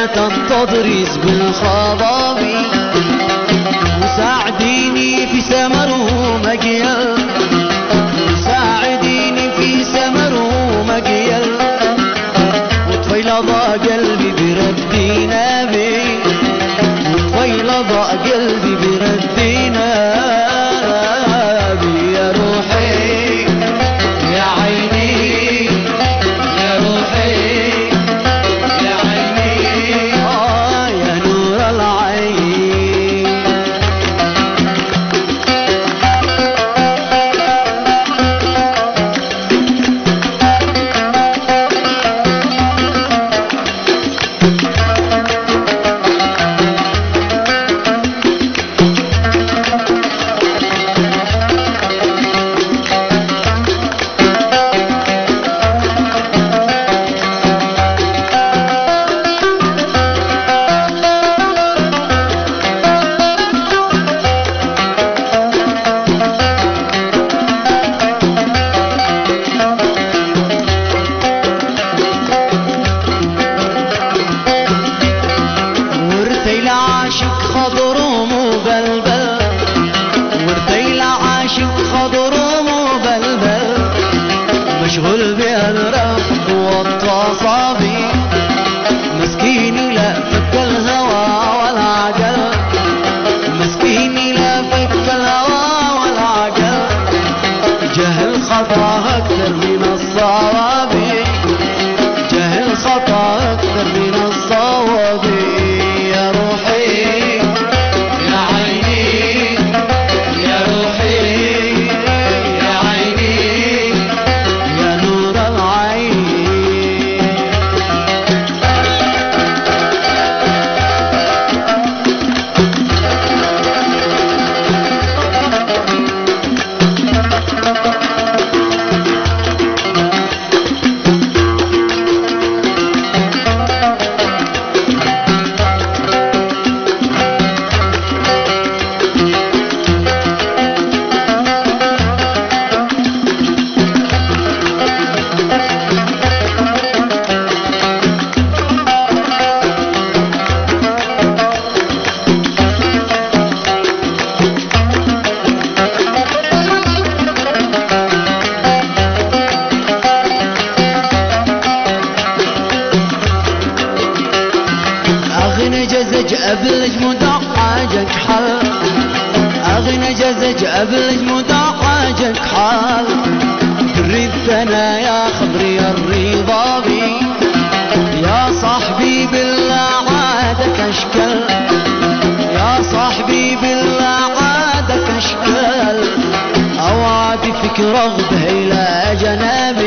ليلة التضريس بالخضابي وساعديني في سمر ومجيال maduro مدعاجك حال. أغنى جزج أبلج مدعاجك حال. دري يا خبري الرضا بي يا صاحبي بالله عادك أشكال. يا صاحبي بالله عادك أشكال. أوعى فيك رغبة إلى جنابي.